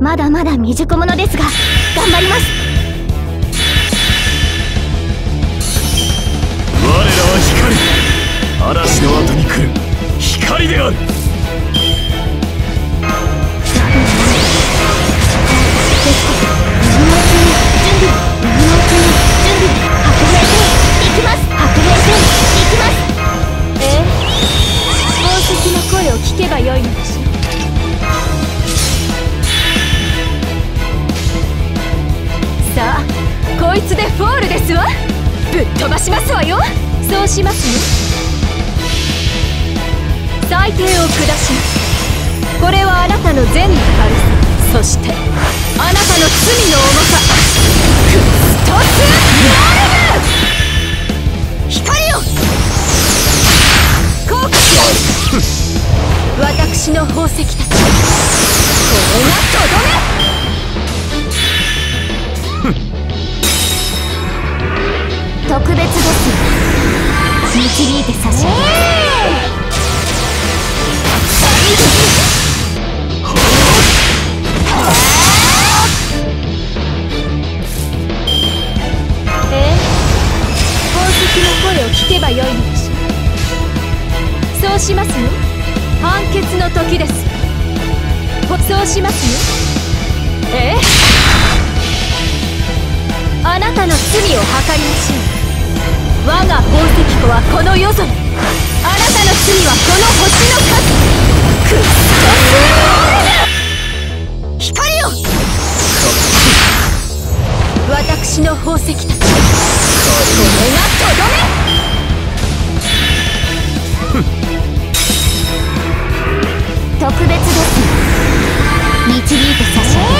まだまだ未熟者ですが頑張ります。我らは光嵐の後に来る。光である。聞けばよいのでしですわぶっ飛ばしますわよ。そうしますね。裁定を下します。これはあなたの善の軽さ。そしてあなたの罪の重さ。クストスモル光よ。降下し私の宝石たち。これがとどめ。です導いて差し上げえ？宝石の声を聞けばよいのでしょそうしますの判決の時です。そうしますねえ？えあなたの罪を計りましょう我が宝石庫はこの夜空あなたの罪はこの星の数クッソスモー。ル光よ。私の宝石たち。これがとどめ。特別です。導いて差し上げ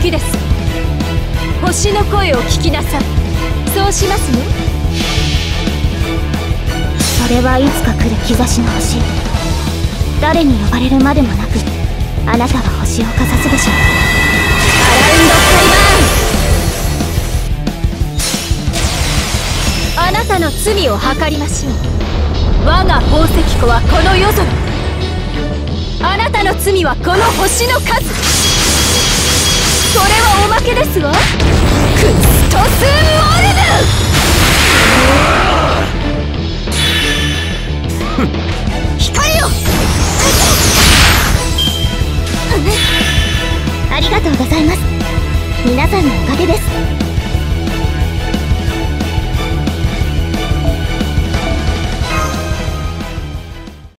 時です。星の声を聞きなさい。そうしますのそれはいつか来る兆しの星。誰に呼ばれるまでもなくあなたは星をかざすでしょう。アラウンドスカイバーン。あなたの罪を計りましょう。我が宝石庫はこの夜空あなたの罪はこの星の数それはおまけですわ。クストスモルル光よ。ありがとうございます。皆さんのおかげです